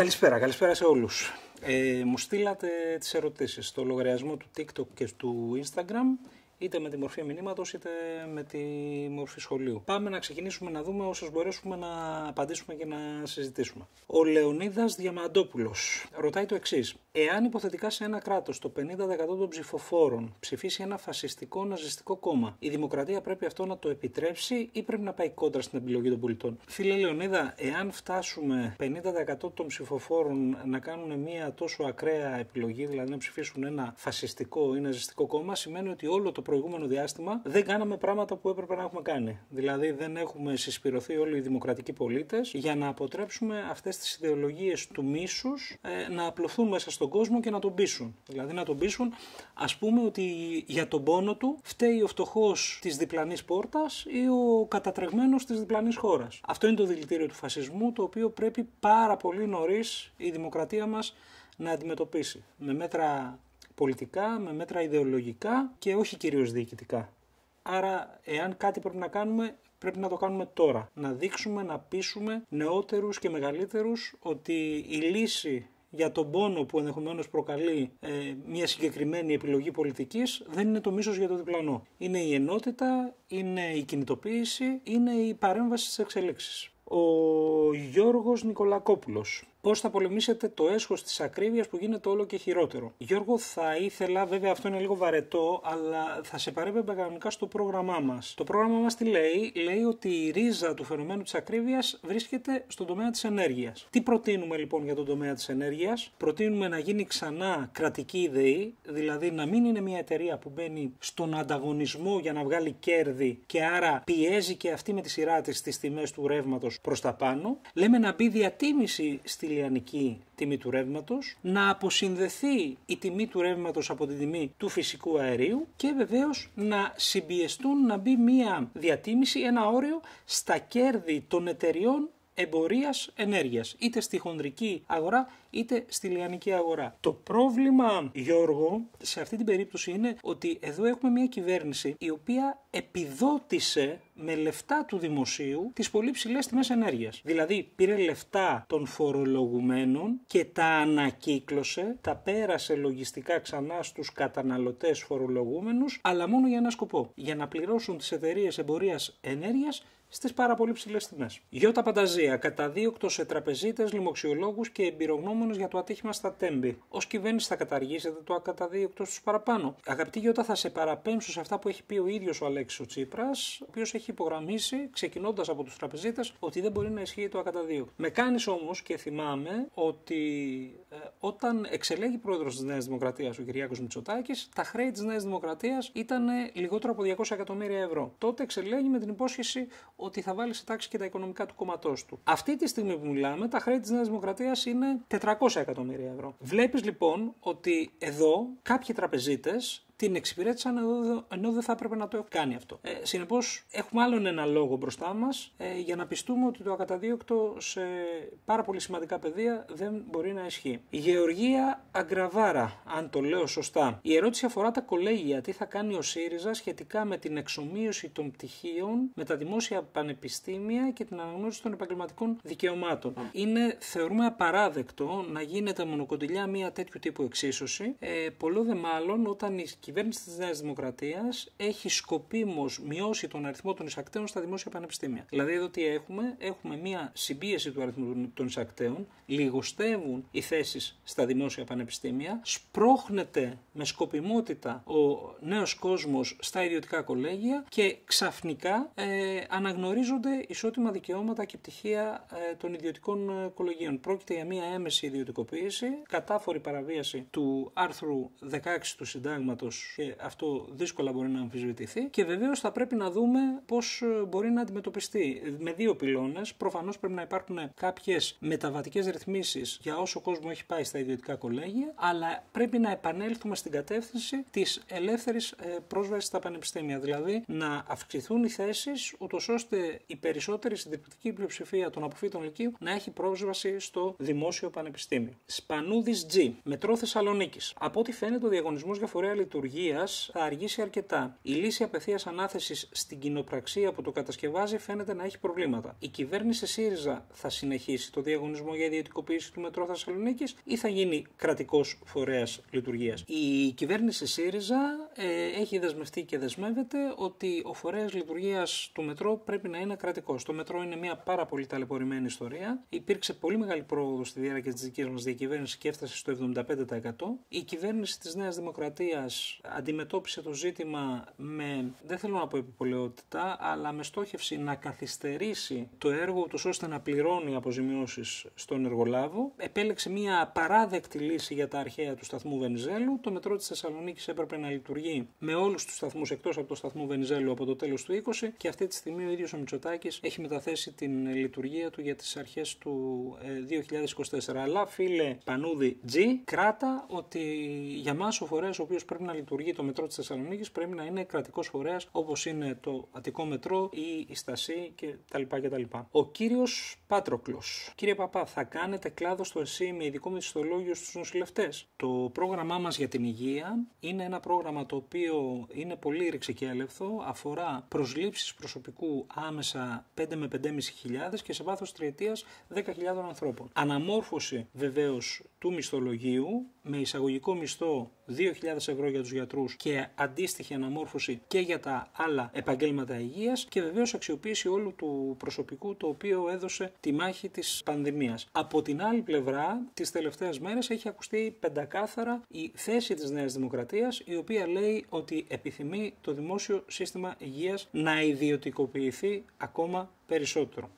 Καλησπέρα, καλησπέρα σε όλους. Ε, μου στείλατε τις ερωτήσεις στο λογαριασμό του TikTok και του Instagram είτε με τη μορφή μηνύματος είτε με τη μορφή σχολείου. Πάμε να ξεκινήσουμε να δούμε όσες μπορέσουμε να απαντήσουμε και να συζητήσουμε. Ο Λεωνίδας Διαμαντόπουλος ρωτάει το εξής. Εάν υποθετικά σε ένα κράτος το 50% των ψηφοφόρων ψηφίσει ένα φασιστικό ναζιστικό κόμμα, η δημοκρατία πρέπει αυτό να το επιτρέψει ή πρέπει να πάει κόντρα στην επιλογή των πολιτών; Φίλε Λεωνίδα, εάν φτάσουμε 50% των ψηφοφόρων να κάνουν μια τόσο ακραία επιλογή, δηλαδή να ψηφίσουν ένα φασιστικό ή ναζιστικό κόμμα, σημαίνει ότι όλο το προηγούμενο διάστημα δεν κάναμε πράγματα που έπρεπε να έχουμε κάνει. Δηλαδή δεν έχουμε συσπηρωθεί όλοι οι δημοκρατικοί πολίτες για να αποτρέψουμε αυτές τις ιδεολογίες του μίσους ε, να απλωθούν μέσα στον κόσμο και να τον πείσουν. Δηλαδή να τον πείσουν, ας πούμε, ότι για τον πόνο του φταίει ο φτωχός της διπλανής πόρτας ή ο κατατρεγμένος της διπλανής χώρας. Αυτό είναι το δηλητήριο του φασισμού, το οποίο πρέπει πάρα πολύ νωρίς η δημοκρατία μας να αντιμετωπίσει. Με μέτρα πολιτικά, με μέτρα ιδεολογικά και όχι κυρίως διοικητικά. Άρα, εάν κάτι πρέπει να κάνουμε, πρέπει να το κάνουμε τώρα. Να δείξουμε, να πείσουμε νεότερους και μεγαλύτερους ότι η λύση για τον πόνο που ενδεχομένως προκαλεί ε, μια συγκεκριμένη επιλογή πολιτικής δεν είναι το μίσος για το διπλανό. Είναι η ενότητα, είναι η κινητοποίηση, είναι η παρέμβαση στις εξελίξεις. Ο Γιώργος Νικολακόπουλος Πώς θα πολεμήσετε το έσχος της ακρίβειας που γίνεται όλο και χειρότερο. Γιώργο, θα ήθελα, βέβαια αυτό είναι λίγο βαρετό, αλλά θα σε παρέπεμπε κανονικά στο πρόγραμμά μας. Το πρόγραμμά μας τι λέει, λέει ότι η ρίζα του φαινομένου της ακρίβειας βρίσκεται στον τομέα της ενέργειας. Τι προτείνουμε λοιπόν για τον τομέα της ενέργειας, Προτείνουμε να γίνει ξανά κρατική ιδεή, δηλαδή να μην είναι μια εταιρεία που μπαίνει στον ανταγωνισμό για να βγάλει κέρδη και άρα πιέζει και αυτή με τη σειρά της τις τιμές του ρεύματος προς τα πάνω. Λέμε να μπει διατίμηση στη λιανική τιμή του ρεύματος, να αποσυνδεθεί η τιμή του ρεύματος από τη τιμή του φυσικού αερίου και βεβαίως να συμπιεστούν να μπει μία διατίμηση, ένα όριο στα κέρδη των εταιριών εμπορίας ενέργειας, είτε στη χονδρική αγορά είτε στη λιανική αγορά. Το πρόβλημα, Γιώργο, σε αυτή την περίπτωση είναι ότι εδώ έχουμε μια κυβέρνηση η οποία επιδότησε με λεφτά του δημοσίου τις πολύ ψηλές τιμές ενέργειας. Δηλαδή πήρε λεφτά των φορολογουμένων και τα ανακύκλωσε, τα πέρασε λογιστικά ξανά στους καταναλωτές φορολογούμενους, αλλά μόνο για ένα σκοπό, για να πληρώσουν τις εταιρείες εμπορίας ενέργειας στις πάρα πολύ ψηλές τιμές. Γιώτα Πανταζία, καταδίωκτος σε τραπεζίτες, λοιμοξιολόγους και εμπειρογνώμονες για το ατύχημα στα Τέμπη. Ω κυβέρνηση θα καταργήσετε το ακαταδίωκτος στου παραπάνω. Αγαπητή Γιώτα, θα σε παραπέμψω σε αυτά που έχει πει ο ίδιος ο Αλέξης ο Τσίπρας, ο οποίος έχει υπογραμμίσει, ξεκινώντας από τους τραπεζίτες, ότι δεν μπορεί να ισχύει το ακαταδίωκτο. Με κάνεις όμως και θυμάμαι ότι ε, όταν εξελέγει πρόεδρος της Νέας Δημοκρατίας ο Κυριάκος Μητσοτάκης, τα χρέη της Νέας Δημοκρατίας ήταν λιγότερο από 200 εκατομμύρια ευρώ. Τότε εξελέγει με την υπόσχεση ότι θα βάλει σε τάξη και τα οικονομικά του κόμματός του. Αυτή τη στιγμή που μιλάμε, τα χρέη της Νέας Δημοκρατίας είναι 400 εκατομμύρια ευρώ. Βλέπεις λοιπόν ότι εδώ κάποιοι τραπεζίτες την εξυπηρέτησαν ενώ, ενώ δεν θα έπρεπε να το έχουν κάνει αυτό. Ε, Συνεπώς, έχουμε άλλον ένα λόγο μπροστά μας ε, για να πιστούμε ότι το ακαταδίωκτο σε πάρα πολύ σημαντικά πεδία δεν μπορεί να ισχύει. Η Γεωργία Αγκραβάρα, αν το λέω σωστά. Η ερώτηση αφορά τα κολέγια. Τι θα κάνει ο ΣΥΡΙΖΑ σχετικά με την εξομοίωση των πτυχίων με τα δημόσια πανεπιστήμια και την αναγνώριση των επαγγελματικών δικαιωμάτων. Είναι, θεωρούμε, απαράδεκτο να γίνεται μονοκοντιλιά μια τέτοιου τύπου εξίσωση. Ε, πολλό δε μάλλον όταν η κυβέρνηση της Νέας Δημοκρατίας έχει σκοπίμως μειώσει τον αριθμό των εισακτέων στα δημόσια πανεπιστήμια. Δηλαδή, εδώ τι έχουμε, έχουμε μία συμπίεση του αριθμού των εισακτέων, λιγοστεύουν οι θέσεις στα δημόσια πανεπιστήμια, σπρώχνεται με σκοπιμότητα ο νέος κόσμος στα ιδιωτικά κολέγια και ξαφνικά ε, αναγνωρίζονται ισότιμα δικαιώματα και πτυχία ε, των ιδιωτικών ε, κολεγίων. Πρόκειται για μία έμεση ιδιωτικοποίηση, κατάφορη παραβίαση του άρθρου 16 του συντάγματος και αυτό δύσκολα μπορεί να αμφισβητηθεί. Και βεβαίως θα πρέπει να δούμε πώς ε, μπορεί να αντιμετωπιστεί. Με δύο πυλώνες. Προφανώς πρέπει να υπάρχουν κάποιες μεταβατικές ρυθμίσεις για όσο κόσμο έχει πάει στα ιδιωτικά κολέγια, αλλά πρέπει να επανέλθουμε στην κατεύθυνση της ελεύθερης ε, πρόσβασης στα πανεπιστήμια. Δηλαδή να αυξηθούν οι θέσεις, ούτως ώστε η περισσότερη συντριπτική πλειοψηφία των αποφύτων λυκείου να έχει πρόσβαση στο δημόσιο πανεπιστήμιο. Σπανούδης G. Μετρό Θεσσαλονίκης. Από ό,τι φαίνεται, ο διαγωνισμός για φορέα λειτουργία λειτουργίας θα αργήσει αρκετά. Η λύση απευθείας ανάθεσης στην κοινοπραξία που το κατασκευάζει φαίνεται να έχει προβλήματα. Η κυβέρνηση ΣΥΡΙΖΑ θα συνεχίσει το διαγωνισμό για ιδιωτικοποίηση του μετρό Θεσσαλονίκης ή θα γίνει κρατικός φορέας λειτουργίας; Η κυβέρνηση ΣΥΡΙΖΑ ε, έχει δεσμευτεί και δεσμεύεται ότι ο φορέας λειτουργίας του μετρό πρέπει να είναι κρατικός. Το μετρό είναι μια πάρα πολύ ταλαιπωρημένη ιστορία. Υπήρξε πολύ μεγάλη πρόοδος στη διάρκεια της δικής μας διακυβέρνησης και έφτασε στο 75%. Η κυβέρνηση της Νέας Δημοκρατίας αντιμετώπισε το ζήτημα με, δεν θέλω να πω επιπολαιότητα, αλλά με στόχευση να καθυστερήσει το έργο τους ώστε να πληρώνει αποζημιώσεις στον εργολάβο. Επέλεξε μια παράδεκτη λύση για τα αρχαία του σταθμού Βενιζέλου. Το μετρό της Θεσσαλονίκης έπρεπε να λειτουργεί με όλους τους σταθμούς εκτός από το σταθμό Βενιζέλου από το τέλος του 20 και αυτή τη στιγμή ο ίδιος ο Μητσοτάκης έχει μεταθέσει την λειτουργία του για τις αρχές του 2024. Ε, αλλά φίλε Πανούδη G, κράτα ότι για μας ο φορέας ο οποίος πρέπει να λειτουργεί το μετρό της Θεσσαλονίκης πρέπει να είναι κρατικός φορέας όπως είναι το Αττικό Μετρό ή η Στασή κτλ. Ο κύριος Πάτροκλος. Κύριε Παπά, θα κάνετε κλάδο στο ΕΣΥ με ειδικό μισθολόγιο στους νοσηλευτές; Το πρόγραμμά μας για την υγεία είναι ένα πρόγραμμα το οποίο είναι πολύ ρηξικέλευθο, αφορά προσλήψεις προσωπικού άμεσα 5 με 5.500 και σε βάθος τριετίας 10.000 ανθρώπων. Αναμόρφωση βεβαίως του μισθολογίου με εισαγωγικό μισθό 2.000 ευρώ για τους γιατρούς και αντίστοιχη αναμόρφωση και για τα άλλα επαγγέλματα υγείας και βεβαίως αξιοποίηση όλου του προσωπικού το οποίο έδωσε τη μάχη της πανδημίας. Από την άλλη πλευρά, τις τελευταίες μέρες έχει ακουστεί πεντακάθαρα η θέση της Νέας Δημοκρατίας η οποία λέει ότι επιθυμεί το δημόσιο σύστημα υγείας να ιδιωτικοποιηθεί ακόμα περισσότερο.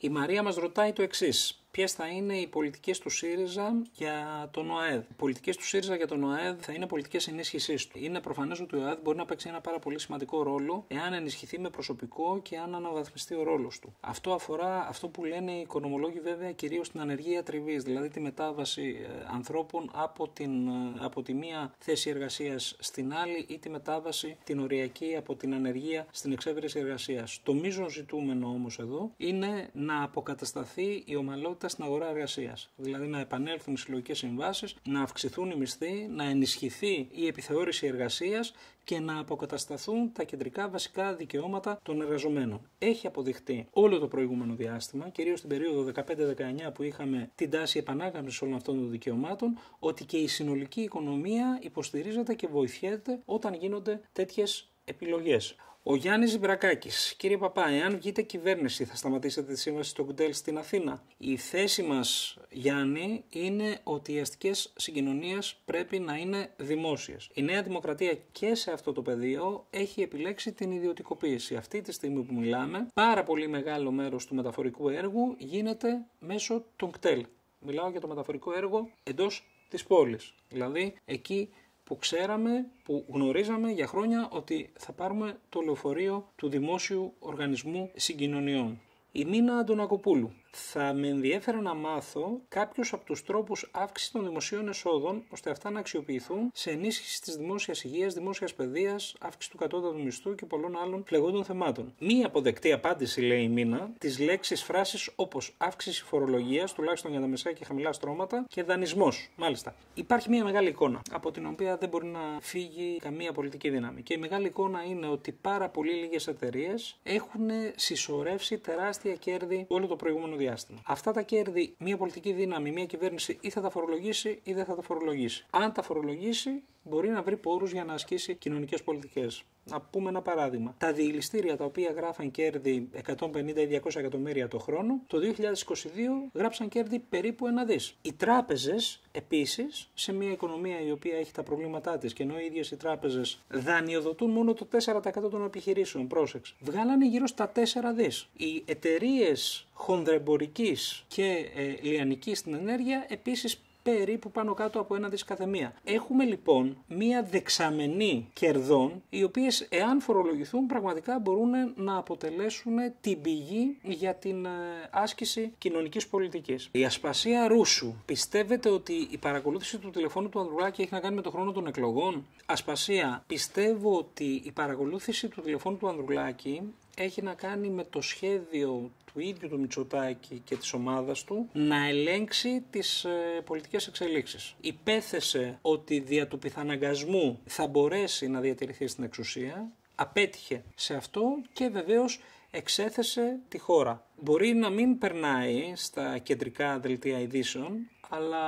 Η Μαρία μας ρωτάει το εξής ποιες θα είναι οι πολιτικές του ΣΥΡΙΖΑ για τον ΟΑΕΔ. Οι πολιτικές του ΣΥΡΙΖΑ για τον ΟΑΕΔ θα είναι πολιτικές ενίσχυσής του. Είναι προφανές ότι ο ΟΑΕΔ μπορεί να παίξει ένα πάρα πολύ σημαντικό ρόλο εάν ενισχυθεί με προσωπικό και αν αναβαθμιστεί ο ρόλος του. Αυτό αφορά αυτό που λένε οι οικονομολόγοι βέβαια κυρίως την ανεργία τριβή, δηλαδή τη μετάβαση ε, ανθρώπων από, την, ε, από τη μία θέση εργασίας στην άλλη ή τη μετάβαση την οριακή από την ανεργία στην εξέβρεση εργασίας. Το μείζον ζητούμενο όμως εδώ είναι να αποκατασταθεί η ομαλότητα στην αγορά εργασίας. Δηλαδή να επανέλθουν οι συλλογικές συμβάσεις, να αυξηθούν οι μισθοί, να ενισχυθεί η επιθεώρηση εργασίας και να αποκατασταθούν τα κεντρικά βασικά δικαιώματα των εργαζομένων. Έχει αποδειχτεί όλο το προηγούμενο διάστημα, κυρίως στην περίοδο 15-19 που είχαμε την τάση επανάκαμψη όλων αυτών των δικαιωμάτων, ότι και η συνολική οικονομία υποστηρίζεται και βοηθιέται όταν γίνονται τέτοιες επιλογές. Ο Γιάννης Ζιμπρακάκη. Κύριε Παπά, εάν βγείτε κυβέρνηση, θα σταματήσετε τη σύμβαση του Κουντέλ στην Αθήνα; Η θέση μας, Γιάννη, είναι ότι οι αστικές συγκοινωνίες πρέπει να είναι δημόσιες. Η Νέα Δημοκρατία και σε αυτό το πεδίο έχει επιλέξει την ιδιωτικοποίηση. Αυτή τη στιγμή που μιλάμε, πάρα πολύ μεγάλο μέρος του μεταφορικού έργου γίνεται μέσω των κτέλ. Μιλάω για το μεταφορικό έργο εντός της πόλης. Δηλαδή εκεί που ξέραμε, που γνωρίζαμε για χρόνια ότι θα πάρουμε το λεωφορείο του Δημόσιου Οργανισμού Συγκοινωνιών. Η Νίνα Αντωνακοπούλου θα με ενδιέφερε να μάθω κάποιους από τους τρόπους αύξησης των δημοσίων εσόδων ώστε αυτά να αξιοποιηθούν σε ενίσχυση της δημόσιας υγείας, δημόσιας παιδείας, αύξηση του κατώτατου μισθού και πολλών άλλων φλεγόντων θεμάτων. Μία αποδεκτή απάντηση, λέει η Μίνα, της λέξης φράσει όπως αύξηση φορολογίας, τουλάχιστον για τα μεσαία και χαμηλά στρώματα, και δανεισμός. Μάλιστα. Υπάρχει μία μεγάλη εικόνα από την οποία δεν μπορεί να φύγει καμία πολιτική δύναμη. Και η μεγάλη εικόνα είναι ότι πάρα πολύ λίγες εταιρείες έχουν συσσωρεύσει τεράστια κέρδη όλο το προηγούμενο διάστημα. Αυτά τα κέρδη μια πολιτική δύναμη, μια κυβέρνηση ή θα τα φορολογήσει ή δεν θα τα φορολογήσει. Αν τα φορολογήσει, μπορεί να βρει πόρους για να ασκήσει κοινωνικές πολιτικές. Να πούμε ένα παράδειγμα. Τα διηληστήρια τα οποία γράφαν κέρδη 150 ή 200 εκατομμύρια το χρόνο, το 2022 γράψαν κέρδη περίπου ένα δις. Οι τράπεζες επίσης, σε μια οικονομία η οποία έχει τα προβλήματά της και ενώ οι ίδιες οι τράπεζες δανειοδοτούν μόνο το 4% των επιχειρήσεων, πρόσεξε, βγάλανε γύρω στα 4 δις. Οι εταιρείες χονδρεμπορικής και ε, λιανικής στην ενέργεια επίσης περίπου πάνω κάτω από ένα δις καθεμία. Έχουμε λοιπόν μία δεξαμενή κερδών, οι οποίες εάν φορολογηθούν πραγματικά μπορούν να αποτελέσουν την πηγή για την ε, άσκηση κοινωνικής πολιτικής. Η ασπασία Ρούσου. Πιστεύετε ότι η παρακολούθηση του τηλεφώνου του Ανδρουλάκη έχει να κάνει με το χρόνο των εκλογών; Ασπασία. Πιστεύω ότι η παρακολούθηση του τηλεφώνου του Ανδρουλάκη έχει να κάνει με το σχέδιο του ίδιου του Μητσοτάκη και της ομάδας του να ελέγξει τις ε, πολιτικές εξελίξεις. Υπέθεσε ότι δια του πιθαναγκασμού θα μπορέσει να διατηρηθεί στην εξουσία, απέτυχε σε αυτό και βεβαίως εξέθεσε τη χώρα. Μπορεί να μην περνάει στα κεντρικά δελτία ειδήσεων, αλλά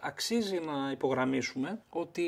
αξίζει να υπογραμμίσουμε ότι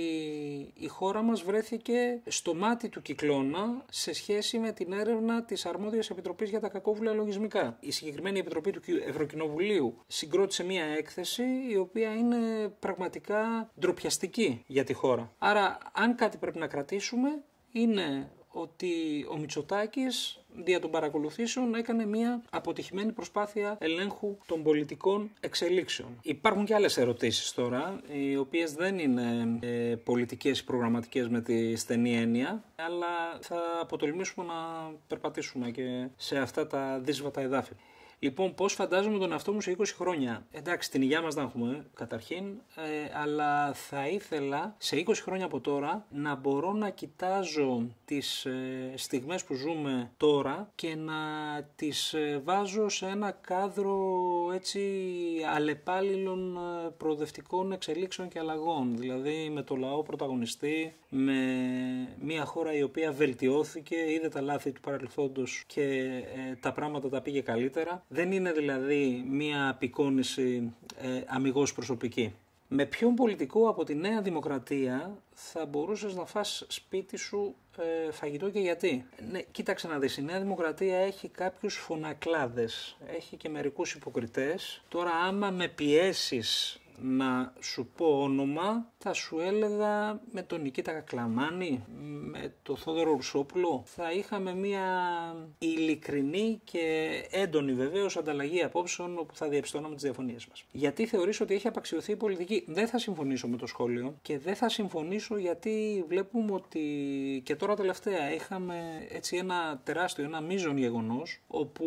η χώρα μας βρέθηκε στο μάτι του κυκλώνα σε σχέση με την έρευνα της Αρμόδιας Επιτροπής για τα Κακόβουλα Λογισμικά. Η συγκεκριμένη Επιτροπή του Ευρωκοινοβουλίου συγκρότησε μία έκθεση η οποία είναι πραγματικά ντροπιαστική για τη χώρα. Άρα αν κάτι πρέπει να κρατήσουμε είναι ότι ο Μητσοτάκης δια των παρακολουθήσεων έκανε μια αποτυχημένη προσπάθεια ελέγχου των πολιτικών εξελίξεων. Υπάρχουν και άλλες ερωτήσεις τώρα, οι οποίες δεν είναι ε, πολιτικές ή προγραμματικές με τη στενή έννοια, αλλά θα αποτολμήσουμε να περπατήσουμε και σε αυτά τα δύσβατα εδάφη. Λοιπόν, πώς φαντάζομαι τον εαυτό μου σε 20 χρόνια. Εντάξει, την υγεία μας δεν έχουμε καταρχήν, ε, αλλά θα ήθελα σε 20 χρόνια από τώρα να μπορώ να κοιτάζω τις ε, στιγμές που ζούμε τώρα και να τις ε, βάζω σε ένα κάδρο έτσι αλλεπάλληλων ε, προοδευτικών εξελίξεων και αλλαγών. Δηλαδή με το λαό πρωταγωνιστή, με μια χώρα η οποία βελτιώθηκε, είδε τα λάθη του παρελθόντος και ε, τα πράγματα τα πήγε καλύτερα. Δεν είναι δηλαδή μια απεικόνηση ε, αμυγός προσωπική. Με ποιον πολιτικό από τη Νέα Δημοκρατία θα μπορούσες να φας σπίτι σου ε, φαγητό και γιατί; Ναι, κοίταξε να δεις, η Νέα Δημοκρατία έχει κάποιους φωνακλάδες, έχει και μερικούς υποκριτές. Τώρα άμα με πιέσεις να σου πω όνομα, θα σου έλεγα με τον Νικήτα Κακλαμάνη, με τον Θόδωρο Ρουσόπουλο. Θα είχαμε μια ειλικρινή και έντονη βεβαίως ανταλλαγή απόψεων όπου θα διαπιστώναμε τι διαφωνίε μας. Γιατί θεωρείς ότι έχει απαξιωθεί η πολιτική; Δεν θα συμφωνήσω με το σχόλιο και δεν θα συμφωνήσω γιατί βλέπουμε ότι και τώρα τελευταία είχαμε έτσι ένα τεράστιο, ένα μείζον γεγονός όπου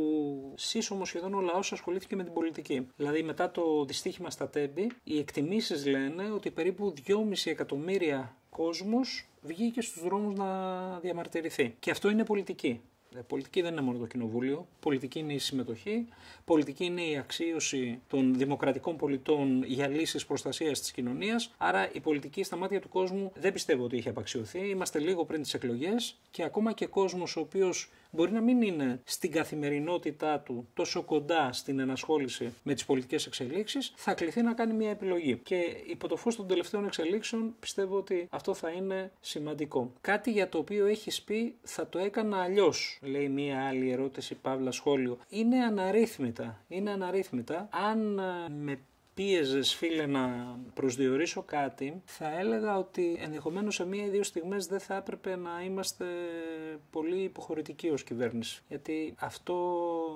σύσσωμο σχεδόν ο λαός ασχολήθηκε με την πολιτική. Δηλαδή μετά το δυστύχημα στα Τέμπη οι εκτιμήσεις λένε ότι περίπου 2,5 εκατομμύρια κόσμος βγήκε στους δρόμους να διαμαρτυρηθεί. Και αυτό είναι πολιτική. Ε, πολιτική δεν είναι μόνο το κοινοβούλιο. Πολιτική είναι η συμμετοχή. Πολιτική είναι η αξίωση των δημοκρατικών πολιτών για λύσεις προστασίας της κοινωνίας. Άρα η πολιτική στα μάτια του κόσμου δεν πιστεύω ότι έχει απαξιωθεί. Είμαστε λίγο πριν τις εκλογές και ακόμα και κόσμος ο οποίος μπορεί να μην είναι στην καθημερινότητά του τόσο κοντά στην ενασχόληση με τις πολιτικές εξελίξεις, θα κληθεί να κάνει μια επιλογή. Και υπό το φως των τελευταίων εξελίξεων πιστεύω ότι αυτό θα είναι σημαντικό. Κάτι για το οποίο έχεις πει θα το έκανα αλλιώς, λέει μια άλλη ερώτηση, παύλα σχόλιο. Είναι αναρρύθμιτα. Είναι αναρρύθμιτα. Αν ε, με πίεζες, φίλε, να προσδιορίσω κάτι, θα έλεγα ότι ενδεχομένως σε μία ή δύο στιγμές δεν θα έπρεπε να είμαστε πολύ υποχωρητικοί ως κυβέρνηση. Γιατί αυτό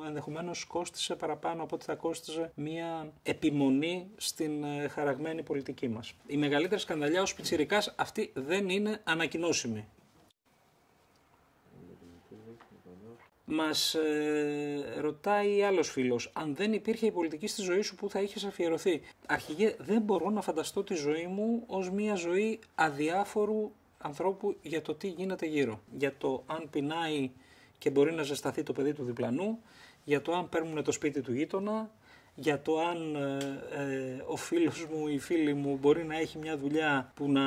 ενδεχομένως κόστησε παραπάνω από ό,τι θα κόστιζε μία επιμονή στην ε, χαραγμένη πολιτική μας. Η μεγαλύτερη σκανδαλιά ως πιτσυρικά αυτή δεν είναι ανακοινώσιμη. Μας ε, ρωτάει άλλος φίλος, αν δεν υπήρχε η πολιτική στη ζωή σου που θα είχες αφιερωθεί; Αρχηγέ, δεν μπορώ να φανταστώ τη ζωή μου ως μια ζωή αδιάφορου ανθρώπου για το τι γίνεται γύρω. Για το αν πεινάει και μπορεί να ζεσταθεί το παιδί του διπλανού, για το αν παίρνουν το σπίτι του γείτονα, για το αν ε, ε, ο φίλος μου ή η φίλη μου μπορεί να έχει μια δουλειά που να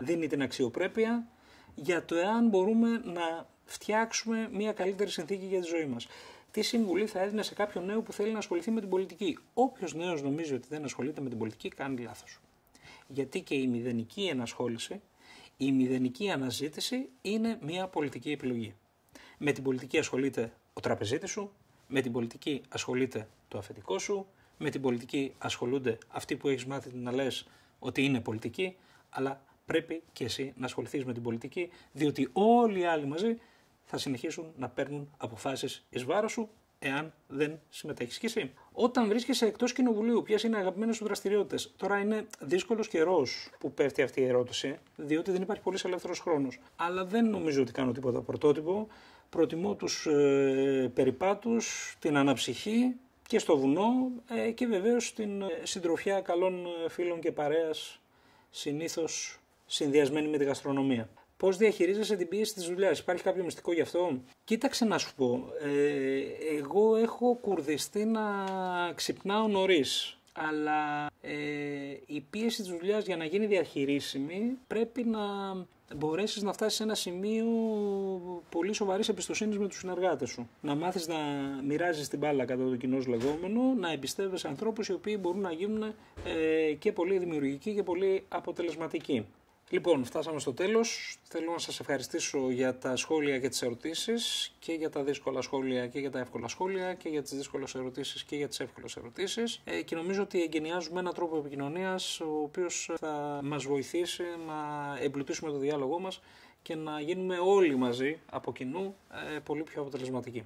δίνει την αξιοπρέπεια, για το εάν μπορούμε να φτιάξουμε μια καλύτερη συνθήκη για τη ζωή μας. Τι συμβουλή θα έδινε σε κάποιον νέο που θέλει να ασχοληθεί με την πολιτική; Όποιος νέος νομίζει ότι δεν ασχολείται με την πολιτική, κάνει λάθος. Γιατί και η μηδενική ενασχόληση, η μηδενική αναζήτηση είναι μια πολιτική επιλογή. Με την πολιτική ασχολείται ο τραπεζίτης σου, με την πολιτική ασχολείται το αφεντικό σου, με την πολιτική ασχολούνται αυτοί που έχεις μάθει να λες ότι είναι πολιτική, αλλά πρέπει και εσύ να ασχοληθείς με την πολιτική, διότι όλοι οι άλλοι μαζί θα συνεχίσουν να παίρνουν αποφάσεις εις βάρος σου εάν δεν συμμετέχεις κι εσύ. Όταν βρίσκεσαι εκτός κοινοβουλίου, ποιες είναι οι αγαπημένες σου δραστηριότητες; Τώρα είναι δύσκολος καιρός που πέφτει αυτή η ερώτηση, διότι δεν υπάρχει πολύς ελεύθερος χρόνος. Αλλά δεν νομίζω ότι κάνω τίποτα πρωτότυπο. Προτιμώ τους ε, περιπάτους, την αναψυχή και στο βουνό ε, και βεβαίως την ε, συντροφιά καλών ε, φίλων και παρέας συνήθως συνδυασμένη με τη γαστρονομία. Πώς διαχειρίζεσαι την πίεση της δουλειάς, Υπάρχει κάποιο μυστικό γι' αυτό; Κοίταξε να σου πω. Ε, εγώ έχω κουρδιστεί να ξυπνάω νωρίς. Αλλά ε, η πίεση της δουλειάς για να γίνει διαχειρίσιμη πρέπει να μπορέσεις να φτάσεις σε ένα σημείο πολύ σοβαρής εμπιστοσύνης με τους συνεργάτες σου. Να μάθεις να μοιράζεις την μπάλα κατά το κοινό λεγόμενο, να εμπιστεύεσαι ανθρώπους οι οποίοι μπορούν να γίνουν ε, και πολύ δημιουργικοί και πολύ αποτελεσματικοί. Λοιπόν, φτάσαμε στο τέλος. Θέλω να σας ευχαριστήσω για τα σχόλια και τις ερωτήσεις και για τα δύσκολα σχόλια και για τα εύκολα σχόλια και για τις δύσκολες ερωτήσεις και για τις εύκολες ερωτήσεις ε, και νομίζω ότι εγκαινιάζουμε έναν τρόπο επικοινωνίας ο οποίος θα μας βοηθήσει να εμπλουτίσουμε το διάλογό μας και να γίνουμε όλοι μαζί από κοινού ε, πολύ πιο αποτελεσματικοί.